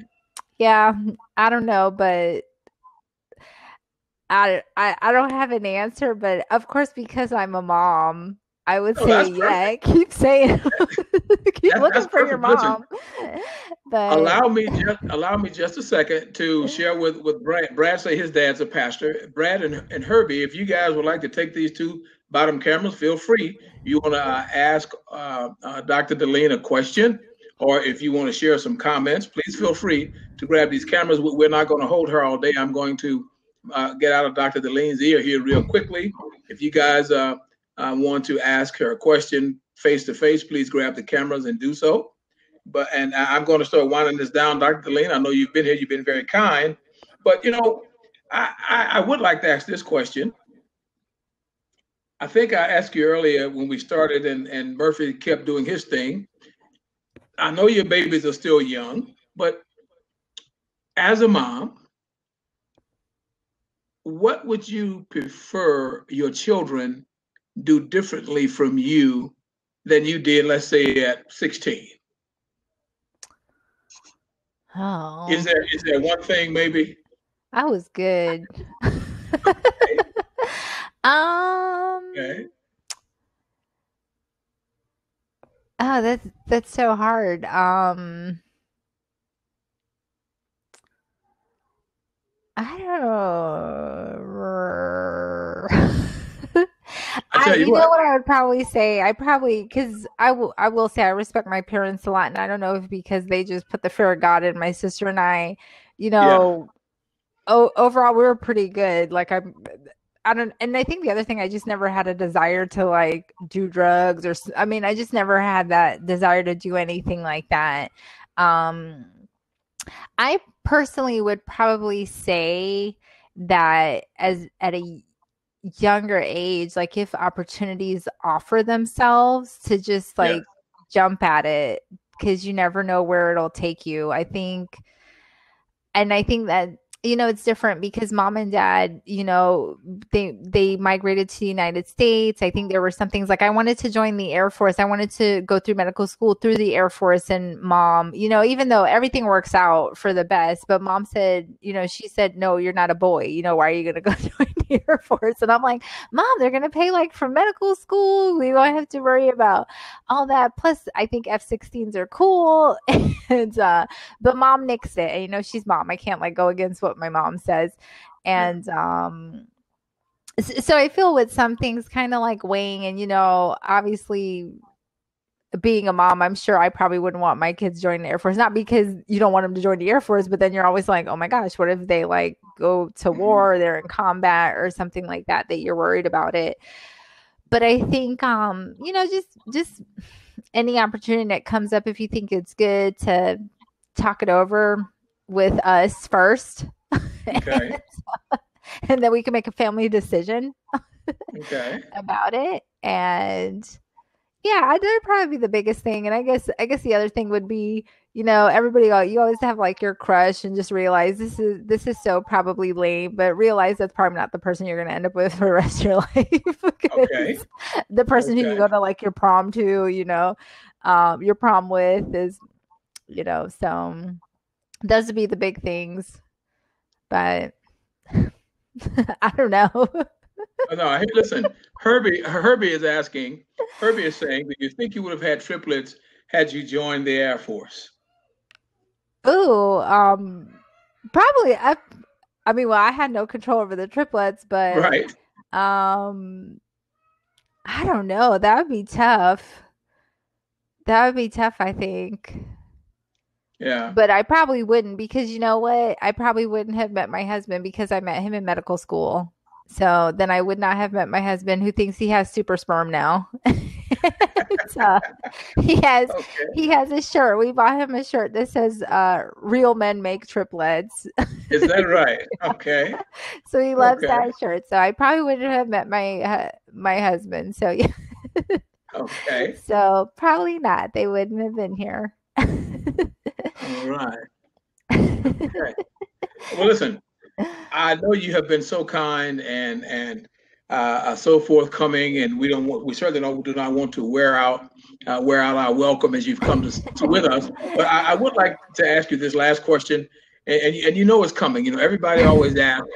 yeah i don't know but I, I i don't have an answer but of course because i'm a mom I would oh, say yeah. Keep saying, keep looking for your mom. but allow me, just, allow me just a second to share with with Brad. Brad say his dad's a pastor. Brad and, and Herbie, if you guys would like to take these two bottom cameras, feel free. You want to uh, ask uh, uh, Dr. Delene a question, or if you want to share some comments, please feel free to grab these cameras. We're not going to hold her all day. I'm going to uh, get out of Dr. Delene's ear here real quickly. If you guys uh, uh, want to ask her a question face to face, please grab the cameras and do so. But and I'm going to start winding this down, Dr. Delene. I know you've been here. You've been very kind. But you know, I, I, I would like to ask this question. I think I asked you earlier when we started, and, and Murphy kept doing his thing. I know your babies are still young, but as a mom, what would you prefer your children do differently from you than you did, let's say, at 16? Oh. Is there is there one thing maybe? I was good. um okay. Oh, that's that's so hard. Um I don't know. I, you, you know what I would probably say. I probably because I will. I will say I respect my parents a lot, and I don't know if because they just put the fear of God in my sister and I. You know, yeah. o- overall we were pretty good. Like I'm. I don't, and I think the other thing I just never had a desire to like do drugs or. I mean, I just never had that desire to do anything like that. Um, I personally would probably say that as at a younger age, like if opportunities offer themselves to just like yeah. jump at it because you never know where it'll take you. I think, and I think that you know it's different because mom and dad you know they they migrated to the united states. I think there were some things like i wanted to join the air force. I wanted to go through medical school through the air force and mom you know even though everything works out for the best but mom said you know she said no you're not a boy. You know why are you going to go join the air force? And i'm like mom they're going to pay like for medical school. We don't have to worry about all that. Plus i think f-16s are cool. And uh but mom nixed it. You know she's mom. I can't like go against what what my mom says. And um so I feel with some things kind of like weighing and you know, obviously being a mom, I'm sure I probably wouldn't want my kids joining the Air Force. Not because you don't want them to join the Air Force, but then you're always like, oh my gosh, what if they like go to mm-hmm. war, they're in combat or something like that, that you're worried about it. But I think um, you know, just just any opportunity that comes up if you think it's good to talk it over with us first Okay. and then we can make a family decision okay. about it. And yeah, that'd probably be the biggest thing. And I guess I guess the other thing would be, you know, everybody you always have like your crush and just realize this is this is so probably lame, but realize that's probably not the person you're gonna end up with for the rest of your life. okay. The person okay. who you go to like your prom to, you know, um, your prom with is, you know, so those would be the big things but I don't know. Oh, no, hey, listen, Herbie. Herbie is asking. Herbie is saying, "Do you think you would have had triplets had you joined the Air Force?" Ooh, um, probably. I, I mean, well, I had no control over the triplets, but right. Um, I don't know. That would be tough. That would be tough. I think. Yeah. But I probably wouldn't because you know what? I probably wouldn't have met my husband because I met him in medical school. So then I would not have met my husband who thinks he has super sperm now. so he has okay. he has a shirt. We bought him a shirt that says uh, real men make triplets. Is that right? Okay. so he loves okay. that shirt. So I probably wouldn't have met my uh, my husband. So yeah. okay. So probably not. They wouldn't have been here. All right. Okay. Well, listen, I know you have been so kind and and uh, so forthcoming, and we don't want, we certainly don't do not want to wear out uh, wear out our welcome as you've come to, to with us. But I, I, would like to ask you this last question, and, and and you know it's coming. You know, everybody always asks,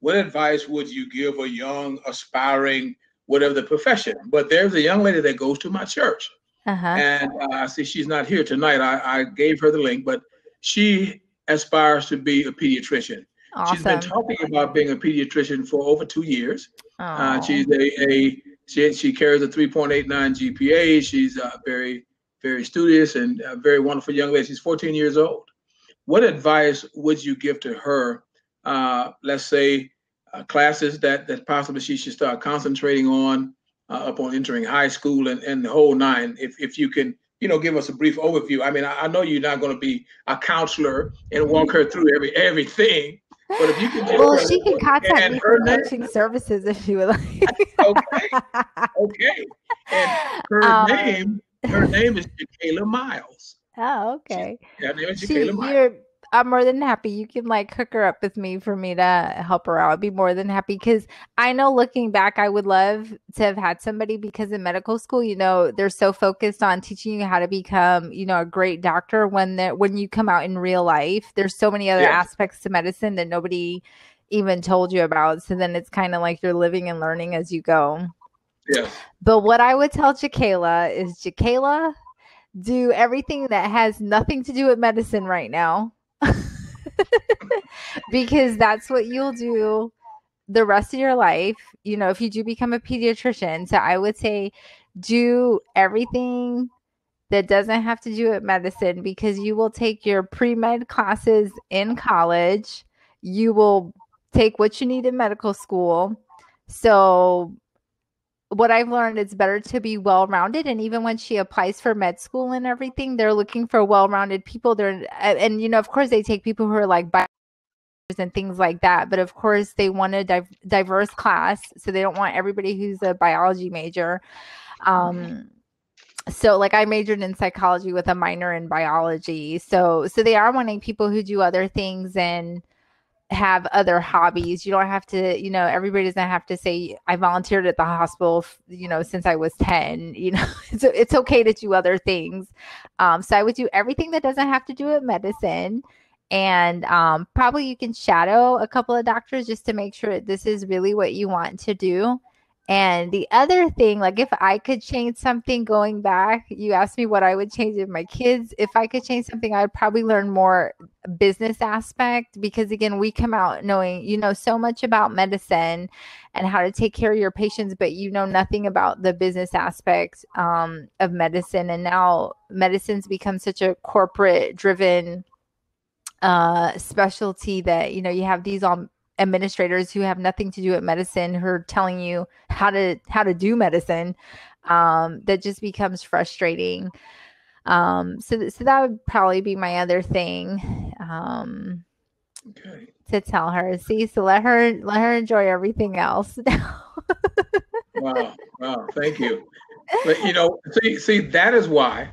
what advice would you give a young aspiring whatever the profession? But there's a young lady that goes to my church uh-huh. And uh, I see she's not here tonight. I, I gave her the link, but she aspires to be a pediatrician. Awesome. She's been talking about being a pediatrician for over two years. Uh, she's a, a she, she carries a 3.89 GPA. She's uh, very, very studious and a very wonderful young lady. She's 14 years old. What advice would you give to her? Uh, let's say uh, classes that that possibly she should start concentrating on uh, upon entering high school and, and the whole nine. If, if you can, you know, give us a brief overview. I mean, I, I know you're not going to be a counselor and walk her through every everything, But if you can, well, she can contact me for coaching services if she would like. okay, okay. And her um, name, her name is Jacayla Miles. Oh, okay. She, her name is Jacayla Miles. I'm more than happy. You can like hook her up with me for me to help her out. I'd be more than happy because I know looking back, I would love to have had somebody because in medical school, you know, they're so focused on teaching you how to become, you know, a great doctor. When that when you come out in real life, there's so many other aspects to medicine that nobody even told you about. So then it's kind of like you're living and learning as you go. Yeah. But what I would tell Jacayla is Jacayla, do everything that has nothing to do with medicine right now because that's what you'll do the rest of your life. You know, if you do become a pediatrician. So I would say do everything that doesn't have to do with medicine because you will take your pre med classes in college. You will take what you need in medical school. So what I've learned it's better to be well rounded. And even when she applies for med school and everything, they're looking for well rounded people. They're and you know, of course, they take people who are like and things like that. But of course, they want a div- diverse class, so they don't want everybody who's a biology major. Um, so like I majored in psychology with a minor in biology. So so they are wanting people who do other things and have other hobbies. You don't have to, you know, everybody doesn't have to say I volunteered at the hospital, you know, since I was 10. You know, it's it's okay to do other things. Um, so I would do everything that doesn't have to do with medicine. And um, probably you can shadow a couple of doctors just to make sure this is really what you want to do. And the other thing, like if I could change something going back, you asked me what I would change if my kids, if I could change something, I would probably learn more business aspect because again, we come out knowing you know so much about medicine and how to take care of your patients, but you know nothing about the business aspect um, of medicine. And now medicine's become such a corporate driven uh specialty that you know you have these all administrators who have nothing to do with medicine who are telling you how to how to do medicine um, that just becomes frustrating. Um, so, so that would probably be my other thing um, okay. to tell her. See so let her let her enjoy everything else wow wow thank you. But you know see see that is why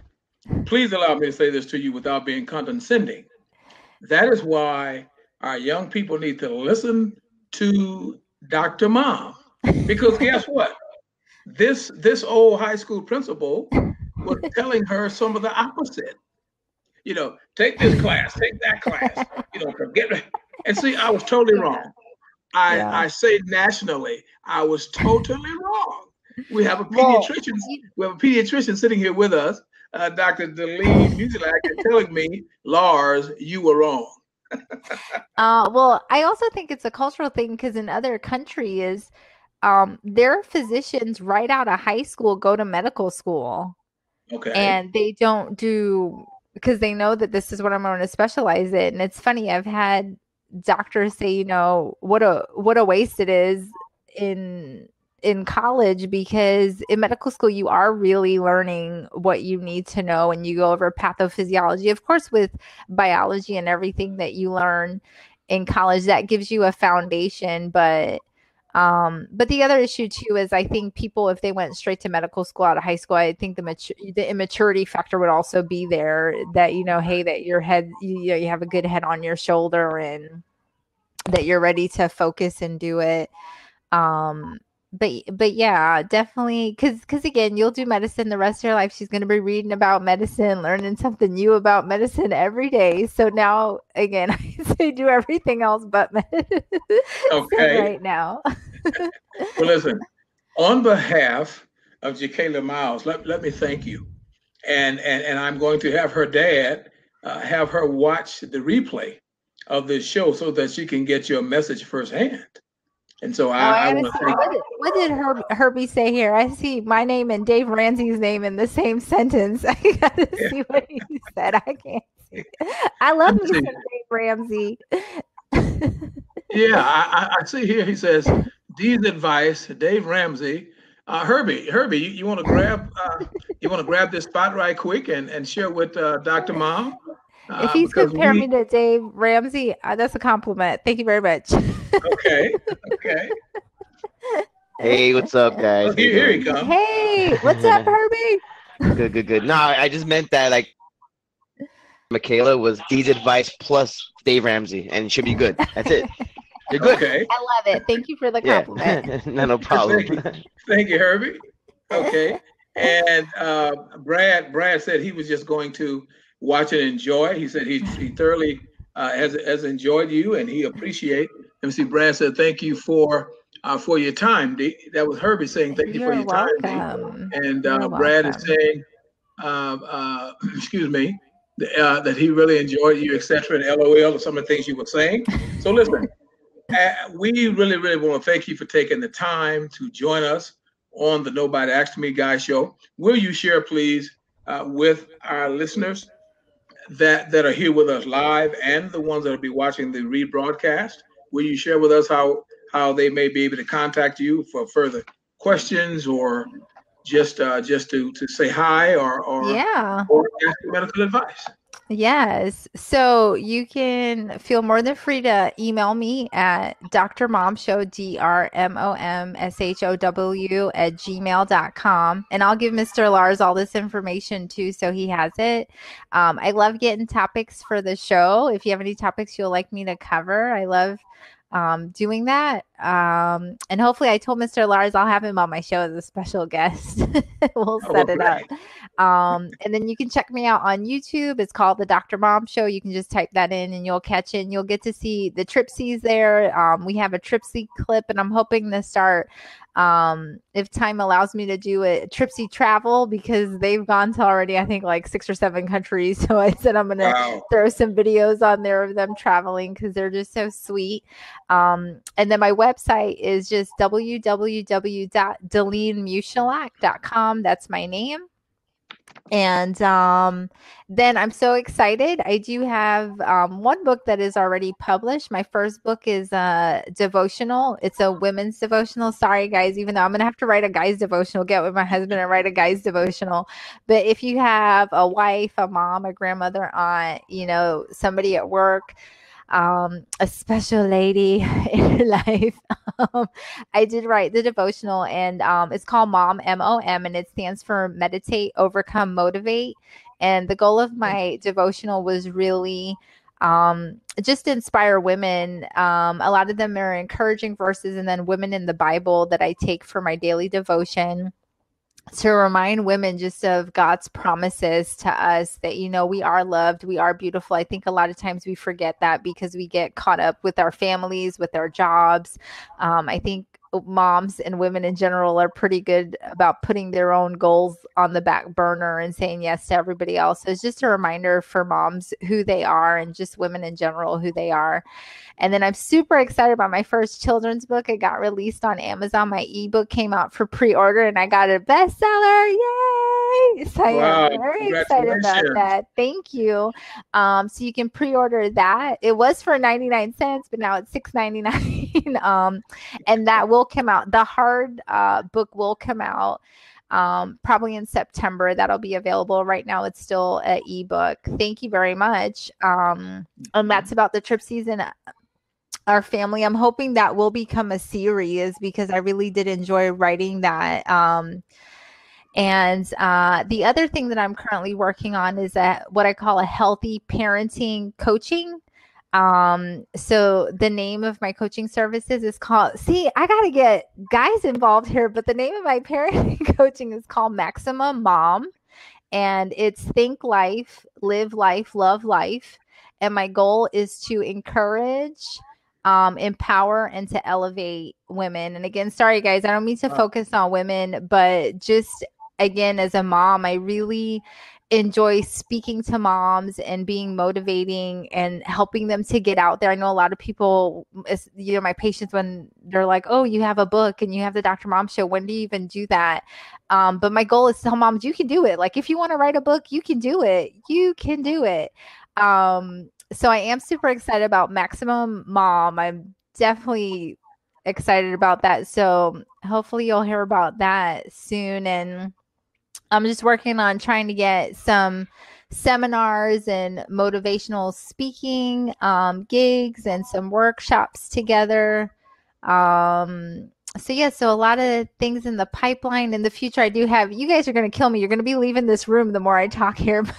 please allow me to say this to you without being condescending. That is why our young people need to listen to Dr. Mom. Because guess what? This this old high school principal was telling her some of the opposite. You know, take this class, take that class, you know, forget and see, I was totally wrong. I, yeah. I say nationally, I was totally wrong. We have a pediatrician, we have a pediatrician sitting here with us, uh, Dr. Delene Musielak, telling me, Lars, you were wrong uh, well, I also think it's a cultural thing because in other countries, um, their physicians right out of high school go to medical school. Okay. And they don't do because they know that this is what I'm going to specialize in. And it's funny, I've had doctors say, you know, what a what a waste it is in in college because in medical school you are really learning what you need to know and you go over pathophysiology of course with biology and everything that you learn in college that gives you a foundation but um, but the other issue too is I think people, if they went straight to medical school out of high school, I think the mature, the immaturity factor would also be there. That you know, hey, that your head, you, you know, you have a good head on your shoulder, and that you're ready to focus and do it. Um, but but yeah, definitely because because again, you'll do medicine the rest of your life. She's going to be reading about medicine, learning something new about medicine every day. So now again, I say do everything else but medicine okay. right now. well, listen, on behalf of Jacayla Miles, let, let me thank you, and and and I'm going to have her dad uh, have her watch the replay of this show so that she can get your message firsthand. And so I, oh, I, I. What did, what did Herb, Herbie say here? I see my name and Dave Ramsey's name in the same sentence. I got to yeah. see what he said. I can't see. I love me Dave Ramsey. yeah, I, I, see here. He says, "Dee's advice, Dave Ramsey." Uh, Herbie, Herbie, you, you want to grab uh, you want to grab this spot right quick and, and share with uh, Dr. Mom? Uh, if he's comparing we- me to Dave Ramsey, uh, that's a compliment. Thank you very much. okay, okay. Hey, what's up, guys? Oh, here, here he comes. hey, what's up, Herbie? Good, good, good. No, I just meant that like Michaela was Dee's advice plus Dave Ramsey, and it should be good. That's it. You're good. Okay, I love it. Thank you for the Yeah, compliment. no, no problem. thank you, Herbie. Okay, and uh, Brad, Brad said he was just going to watch and enjoy. He said he he thoroughly uh, has has enjoyed you, and he appreciate. Let me see. Brad said thank you for uh, for your time. D. That was Herbie saying thank you You're for your time. D. And uh, Brad is saying, uh, uh, excuse me, th- uh, that he really enjoyed you, etc. And LOL or some of the things you were saying. So listen, uh, we really, really want to thank you for taking the time to join us on the Nobody Asked Me Guy show. Will you share, please, uh, with our listeners that that are here with us live and the ones that will be watching the rebroadcast? Will you share with us how how they may be able to contact you for further questions or just uh, just to to say hi or or, Yeah. or ask medical advice? Yes. So you can feel more than free to email me at Dr. Mom Show, D R M O M S H O W at gmail.com. And I'll give Mr. Lars all this information too, so he has it. Um, I love getting topics for the show. If you have any topics you'll like me to cover, I love um, doing that. Um, and hopefully, I told Mr. Lars I'll have him on my show as a special guest. we'll Oh, set it up. Um, and then you can check me out on YouTube. It's called the Dr. Mom Show. You can just type that in and you'll catch it and you'll get to see the Tripsies there. Um, we have a Tripsy clip and I'm hoping to start, um, if time allows me to do a Tripsy travel because they've gone to already, I think like six or seven countries. So I said I'm going to Wow. throw some videos on there of them traveling because they're just so sweet. Um, and then my website is just www.delenemusielak.com. That's my name. And um, then I'm so excited. I do have um, one book that is already published. My first book is a devotional. It's a women's devotional. Sorry, guys, even though I'm going to have to write a guy's devotional, get with my husband and write a guy's devotional. But if you have a wife, a mom, a grandmother, aunt, you know, somebody at work, um, a special lady in her life, um, I did write the devotional, and um, it's called Mom M O M, and it stands for Meditate, Overcome, Motivate. And the goal of my devotional was really um, just to inspire women. Um, a lot of them are encouraging verses, and then women in the Bible that I take for my daily devotion to remind women just of God's promises to us that, you know, we are loved, we are beautiful. I think a lot of times we forget that because we get caught up with our families, with our jobs. Um, I think moms and women in general are pretty good about putting their own goals on the back burner and saying yes to everybody else. So it's just a reminder for moms who they are and just women in general who they are. And then I'm super excited about my first children's book. It got released on Amazon. My ebook came out for pre-order and I got a bestseller. Yay! So Wow, I'm very excited about that. Thank you. Um, so you can pre-order that. It was for 99 cents, but now it's 6.99. um, and that will come out. The hard uh, book will come out um, probably in September. That'll be available. Right now, it's still an ebook. Thank you very much. Um, and that's about the trip season. Our family. I'm hoping that will become a series because I really did enjoy writing that. Um, and uh, the other thing that I'm currently working on is what I call a healthy parenting coaching. Um, so the name of my coaching services is called, see, I got to get guys involved here, but the name of my parenting coaching is called Maximum Mom. And it's think life, live life, love life. And my goal is to encourage, um, empower, and to elevate women. And again, sorry guys, I don't mean to focus on women, but just again, as a mom, I really enjoy speaking to moms and being motivating and helping them to get out there. I know a lot of people, you know, my patients when they're like, "Oh, you have a book and you have the Dr. Mom show. When do you even do that?" Um, but my goal is to tell moms, you can do it. Like if you want to write a book, you can do it. You can do it. Um, so I am super excited about Maximum Mom. I'm definitely excited about that. So hopefully you'll hear about that soon and I'm just working on trying to get some seminars and motivational speaking um, gigs and some workshops together. Um, so yeah, so a lot of things in the pipeline in the future. I do have. You guys are going to kill me. You're going to be leaving this room the more I talk here.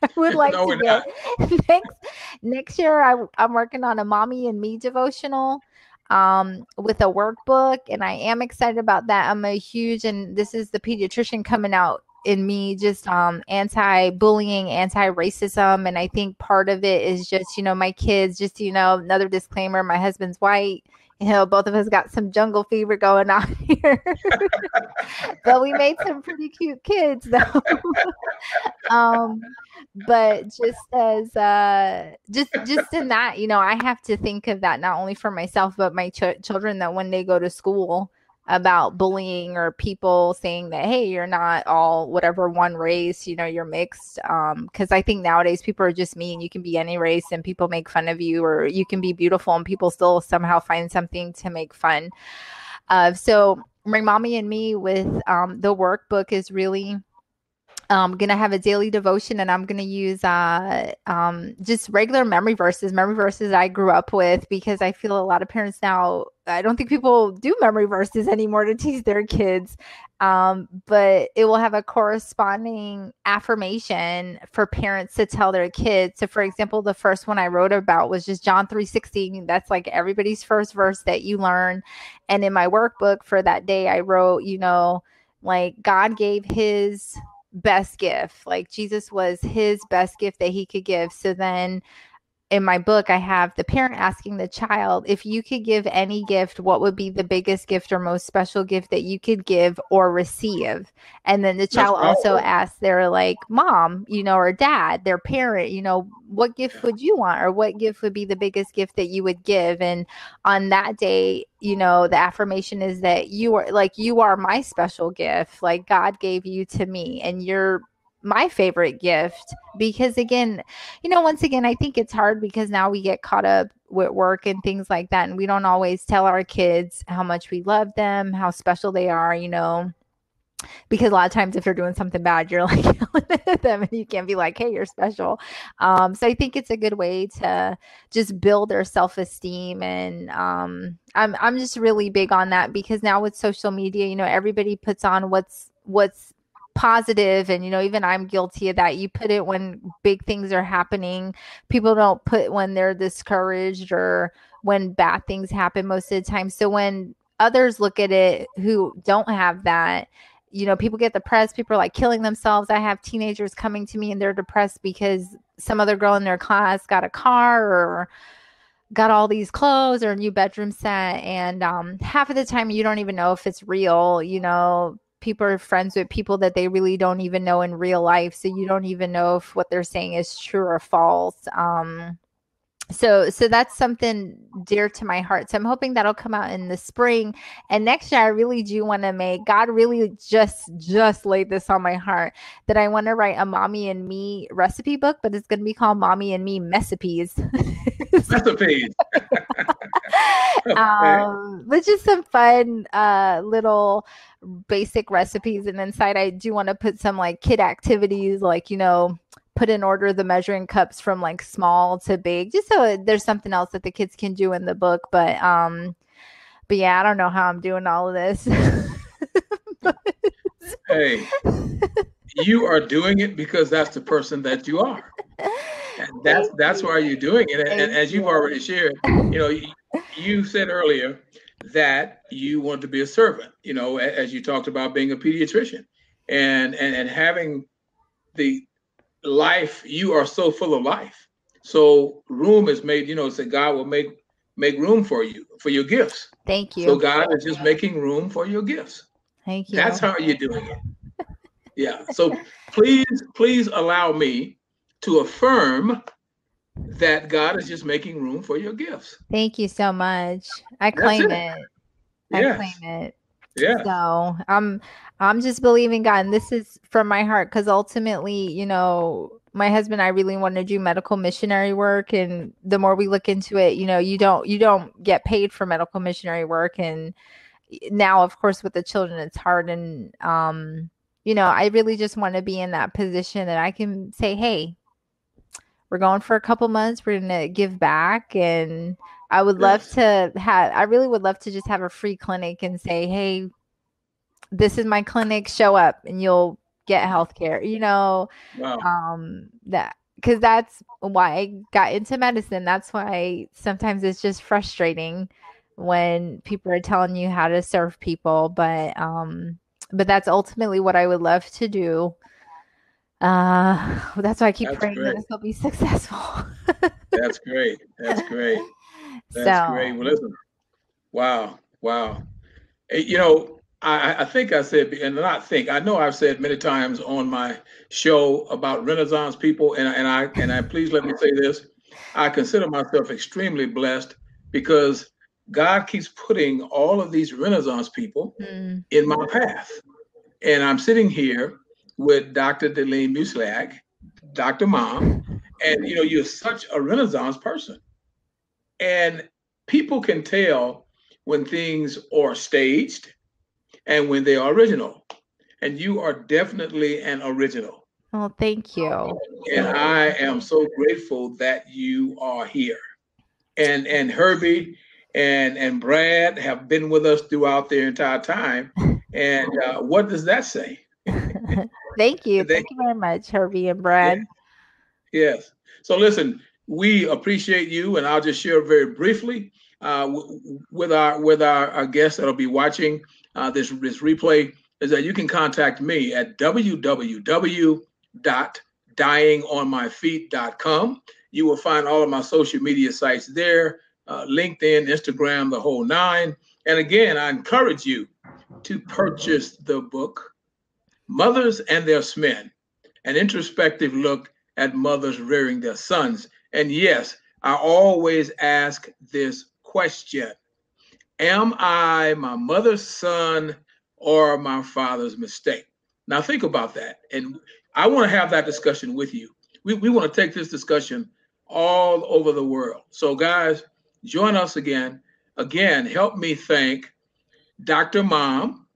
But I would like no, to get next next year. I, I'm working on a mommy and me devotional um, with a workbook, and I am excited about that. I'm a huge, and this is the pediatrician coming out in me just um anti-bullying anti-racism and i think part of it is just you know my kids just you know another disclaimer my husband's white you know, both of us got some jungle fever going on here. but we made some pretty cute kids though. um, but just as uh just just in that, you know, I have to think of that not only for myself but my ch- children that when they go to school, about bullying or people saying that hey you're not all whatever one race you know you're mixed um because i think nowadays people are just mean. You can be any race and people make fun of you or you can be beautiful and people still somehow find something to make fun of. So my mommy and me with um the workbook is really I'm gonna have a daily devotion, and I'm gonna use uh, um, just regular memory verses, memory verses I grew up with, because I feel a lot of parents now. I don't think people do memory verses anymore to teach their kids, um, but it will have a corresponding affirmation for parents to tell their kids. So, for example, the first one I wrote about was just John three sixteen. That's like everybody's first verse that you learn, and in my workbook for that day, I wrote, you know, like God gave His best gift. Like Jesus was his best gift that he could give. So then in my book, I have the parent asking the child, if you could give any gift, what would be the biggest gift or most special gift that you could give or receive? And then the child also asks their like mom, you know, or dad, their parent, you know, what gift would you want or what gift would be the biggest gift that you would give? And on that day, you know, the affirmation is that you are like, you are my special gift. Like God gave you to me and you're my favorite gift because again you know once again i think it's hard because now we get caught up with work and things like that and we don't always tell our kids how much we love them how special they are you know? Because a lot of times if you're doing something bad you're like yelling at them and you can't be like hey you're special. Um, so i think it's a good way to just build their self-esteem and um, I'm, I'm just really big on that because now with social media you know everybody puts on what's what's positive and you know even i'm guilty of that. You put it when big things are happening. People don't put when they're discouraged or when bad things happen most of the time. So when others look at it who don't have that you know people get depressed. People are like killing themselves. I have teenagers coming to me and they're depressed because some other girl in their class got a car or got all these clothes or a new bedroom set and um, half of the time you don't even know if it's real you know people are friends with people that they really don't even know in real life so you don't even know if what they're saying is true or false um so so that's something dear to my heart so i'm hoping that'll come out in the spring and next year i really do want to make god really just just laid this on my heart that i want to write a mommy and me recipe book but it's going to be called mommy and me recipes. Recipes um but just some fun uh little basic recipes and inside i do want to put some like kid activities like you know put in order the measuring cups from like small to big just so there's something else that the kids can do in the book but um but yeah i don't know how i'm doing all of this. Hey you are doing it because that's the person that you are. And that's that's why you're doing it. And, and as you've already shared you know you, said earlier that you want to be a servant, you know, as you talked about being a pediatrician and, and, and having the life, you are so full of life. So room is made, you know, so God will make, make room for you, for your gifts. Thank you. So God is just making room for your gifts. Thank you. That's how you're doing it. Yeah. So please, please allow me to affirm that God is just making room for your gifts. Thank you so much. I claim it. it. I yes. claim it. Yeah. So I'm I'm just believing God, and this is from my heart because ultimately, you know, my husband and I really want to do medical missionary work, and the more we look into it, you know, you don't you don't get paid for medical missionary work, and now, of course, with the children, it's hard, and um, you know, I really just want to be in that position that I can say, hey, we're going for a couple months. We're to give back. And I would love to have, I really would love to just have a free clinic and say, hey, this is my clinic, show up and you'll get health care, you know, wow. um, that, because that's why I got into medicine. That's why sometimes it's just frustrating when people are telling you how to serve people. But, um, but that's ultimately what I would love to do. Uh, that's why I keep that's praying great. that this will be successful. that's great. That's great. That's so, great. Well, listen. Wow. Wow. You know, I, I think I said, and not think, I know I've said many times on my show about Renaissance people, and, and I and I please let me say this. I consider myself extremely blessed because God keeps putting all of these Renaissance people mm. in my path. And I'm sitting here with Dr. Delene Musielak, Dr. Mom, and you know, you're such a Renaissance person. And people can tell when things are staged and when they are original. And you are definitely an original. Oh, thank you. And I am so grateful that you are here. And and Herbie and and Brad have been with us throughout their entire time. And uh, what does that say? Thank you. Thank you very much, Herbie and Brad. Yeah. Yes. So listen, we appreciate you, and I'll just share very briefly uh, w- with our with our, our guests that'll be watching uh, this this replay is that you can contact me at www.dyingonmyfeet.com. You will find all of my social media sites there uh, LinkedIn, Instagram, the whole nine. And again, I encourage you to purchase the book, Mothers and Their Men, an introspective look at mothers rearing their sons. And yes, I always ask this question Am I my mother's son or my father's mistake? Now, think about that. And I want to have that discussion with you. We, we want to take this discussion all over the world. So, guys, join us again. Again, help me thank Dr. Mom.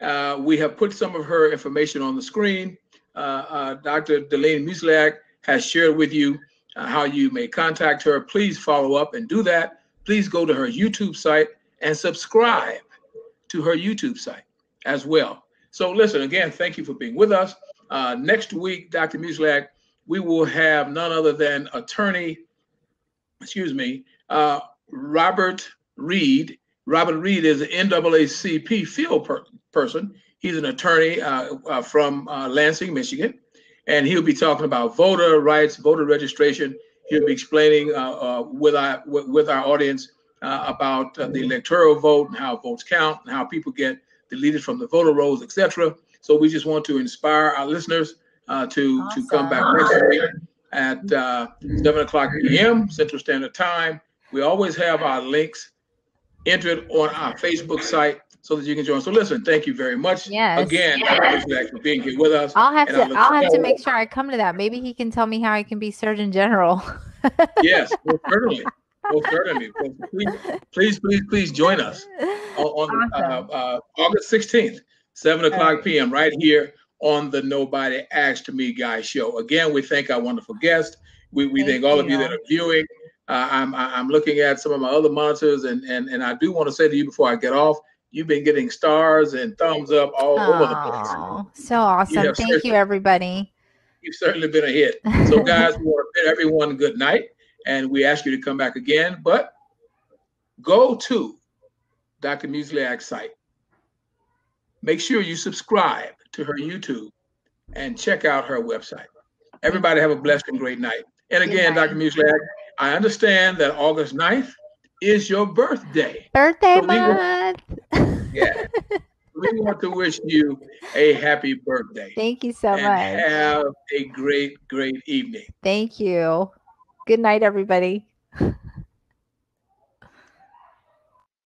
Uh, we have put some of her information on the screen. Uh, uh, Dr. Delene Musielak has shared with you how you may contact her. Please follow up and do that. Please go to her YouTube site and subscribe to her YouTube site as well. So, listen, again, thank you for being with us. Uh, next week, Dr. Musielak, we will have none other than attorney, excuse me, uh, Robert Reed. Robert Reed is an NAACP field per- person. He's an attorney uh, uh, from uh, Lansing, Michigan, and he'll be talking about voter rights, voter registration. He'll be explaining uh, uh, with our with our audience about the electoral vote and how votes count and how people get deleted from the voter rolls, etc. So we just want to inspire our listeners uh, to awesome. to come back next week at uh, seven o'clock p.m. Central Standard Time. We always have our links entered on our Facebook site so that you can join. So listen, thank you very much. Yes. Again, yes. for being here with us. I'll have to I'll have to make sure I come to that. Maybe he can tell me how I can be Surgeon General. yes, well, certainly. Well, certainly. Please, please, please, please join us on, on awesome. uh, uh, August 16th, 7 o'clock p.m. right here on the Nobody Asked Me Guy show. Again, we thank our wonderful guest. We, we thank, thank all you. of you that are viewing uh, I'm I'm looking at some of my other monitors, and and and I do want to say to you before I get off, you've been getting stars and thumbs up all over the place. So awesome! Thank you, everybody. You've certainly been a hit. So, guys, we want to bid everyone good night, and we ask you to come back again. But go to Dr. Musielak's site. Make sure you subscribe to her YouTube and check out her website. Everybody have a blessed and great night. And again, Dr. Musielak, I understand that August 9th is your birthday. Birthday so month. Want, yeah. we want to wish you a happy birthday. Thank you so much. Have a great, great evening. Thank you. Good night, everybody.